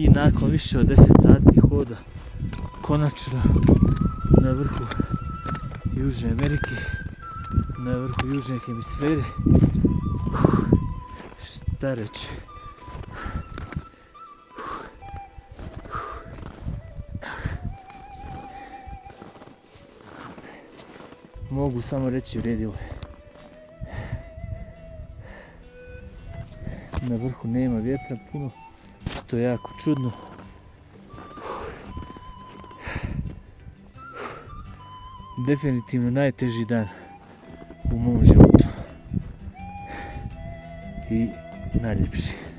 I nakon više od 10 sati hoda, konačno na vrhu Južne Amerike, na vrhu Južne hemisfere. Šta reći? Mogu samo reći vredilo. je. Na vrhu nema vjetra puno, što je jako čudno. Definitivno najteži dan u mom životu. I najljepši.